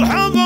الحضر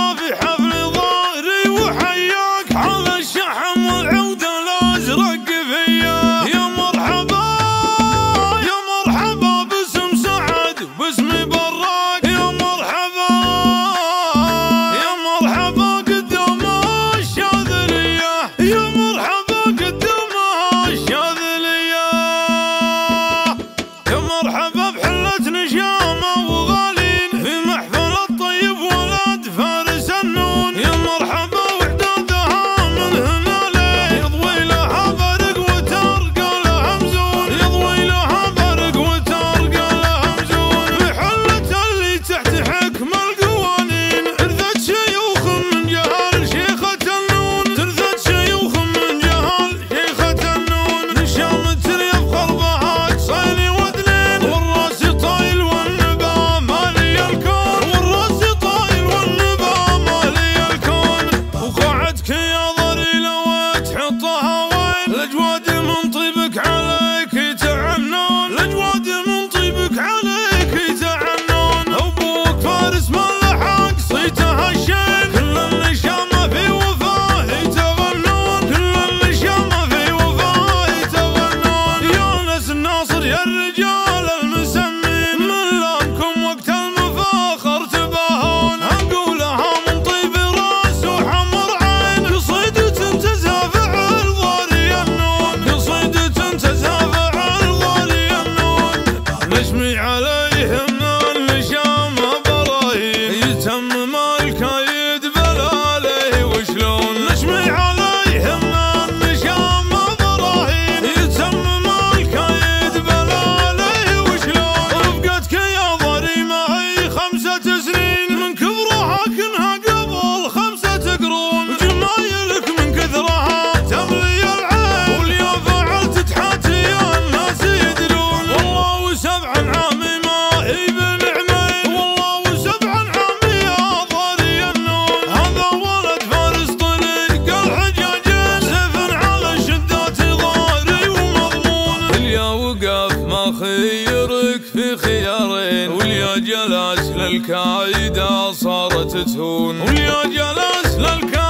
تغيرك في خيارين. واليا جلس للكايدة صارت تهون. واليا جلس للكايدة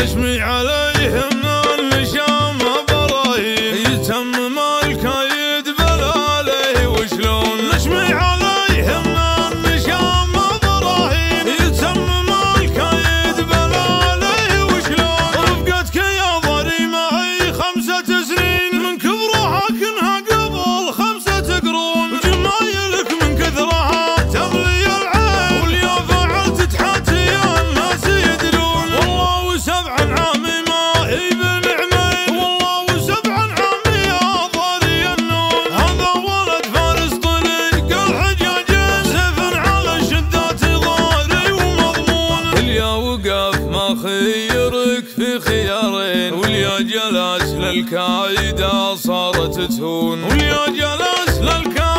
نجمي عليهم. الكايدة صارت تهون. ويا جلس للكايدة